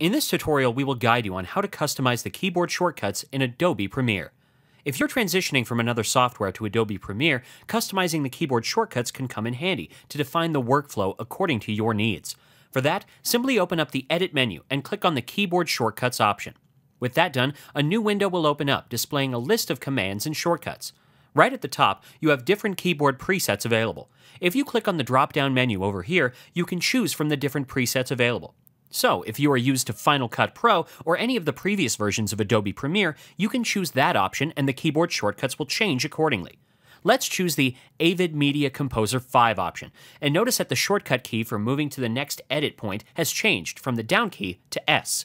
In this tutorial, we will guide you on how to customize the keyboard shortcuts in Adobe Premiere. If you're transitioning from another software to Adobe Premiere, customizing the keyboard shortcuts can come in handy to define the workflow according to your needs. For that, simply open up the Edit menu and click on the Keyboard Shortcuts option. With that done, a new window will open up displaying a list of commands and shortcuts. Right at the top, you have different keyboard presets available. If you click on the drop down menu over here, you can choose from the different presets available. So, if you are used to Final Cut Pro or any of the previous versions of Adobe Premiere, you can choose that option and the keyboard shortcuts will change accordingly. Let's choose the Avid Media Composer 5 option, and notice that the shortcut key for moving to the next edit point has changed from the down key to S.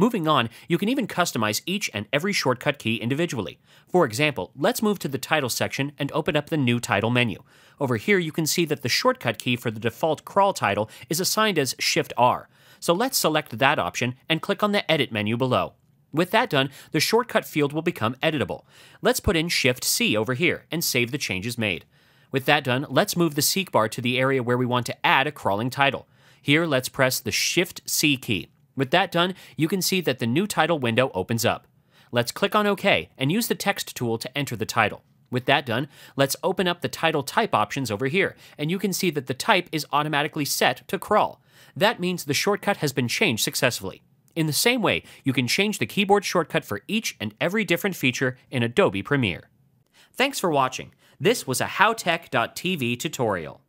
Moving on, you can even customize each and every shortcut key individually. For example, let's move to the title section and open up the new title menu. Over here, you can see that the shortcut key for the default crawl title is assigned as Shift R. So let's select that option and click on the Edit menu below. With that done, the shortcut field will become editable. Let's put in Shift C over here and save the changes made. With that done, let's move the seek bar to the area where we want to add a crawling title. Here, let's press the Shift C key. With that done, you can see that the new title window opens up. Let's click on OK and use the text tool to enter the title. With that done, let's open up the title type options over here, and you can see that the type is automatically set to crawl that means the shortcut has been changed successfully. In the same way, you can change the keyboard shortcut for each and every different feature in Adobe Premiere. Thanks for watching. This was a HowTech.tv tutorial.